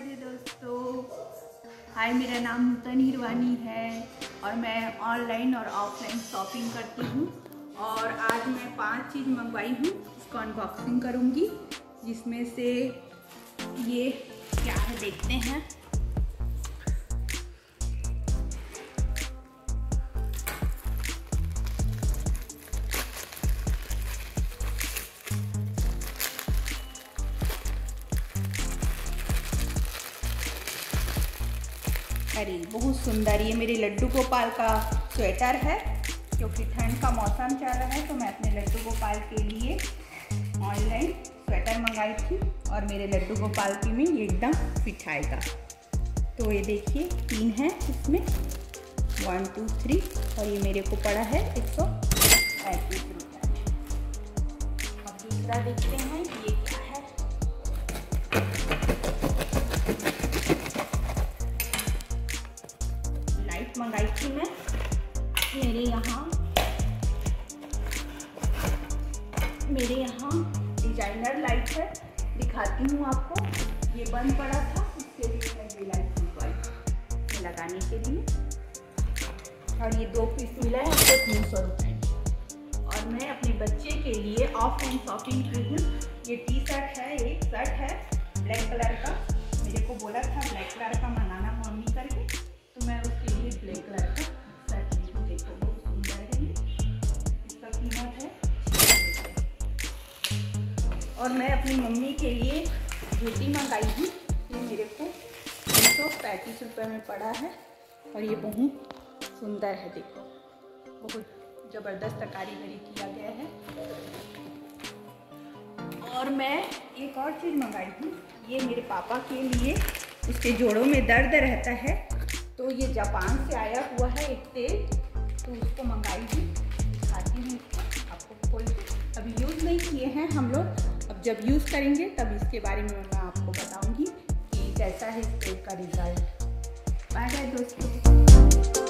राधे दोस्तों। हाय, मेरा नाम नूतन है और मैं ऑनलाइन और ऑफलाइन शॉपिंग करती हूँ। और आज मैं पाँच चीज़ मंगवाई हूँ उसको अनबॉक्सिंग करूँगी, जिसमें से ये क्या है, देखते हैं। अरे बहुत सुंदर। ये मेरे लड्डू गोपाल का स्वेटर है क्योंकि ठंड का मौसम चल रहा है तो मैं अपने लड्डू गोपाल के लिए ऑनलाइन स्वेटर मंगाई थी और मेरे लड्डू गोपाल की में ये एकदम फिट आएगा। तो ये देखिए, तीन है इसमें। वन टू थ्री और ये मेरे को पड़ा है एक सौ पैंतीस रुपये अब दूसरा देखते हैं। मेरे यहाँ। मेरे यहाँ डिज़ाइनर लाइट है। दिखाती हूँ आपको। ये बंद पड़ा था, इसके लिए मैं ये लाइट मंगवाई लगाने के लिए। और ये दो पीस मिला है आपको तीन सौ रुपये और मैं अपने बच्चे के लिए ऑफलाइन शॉपिंग की हूँ। ये टी शर्ट है, एक शर्ट है ब्लैक कलर का। मेरे को बोला था ब्लैक कलर का मंगाना मम्मी करके। और मैं अपनी मम्मी के लिए जूती मंगाई हूँ ये मेरे को तीन सौ पैंतीस रुपये में पड़ा है। और ये बहुत सुंदर है, देखो। बहुत ज़बरदस्त कारीगरी किया गया है। और मैं एक और चीज़ मंगाई हूँ ये मेरे पापा के लिए। उसके जोड़ों में दर्द रहता है तो ये जापान से आया हुआ है एक तेल तो उसको मंगाई हूँ दिखाती हूँ आपको खोल के अभी यूज़ नहीं किए हैं हम लोग। जब यूज़ करेंगे, तब इसके बारे में मैं आपको बताऊँगी कि कैसा है इसका रिज़ल्ट बाय बाय दोस्तों।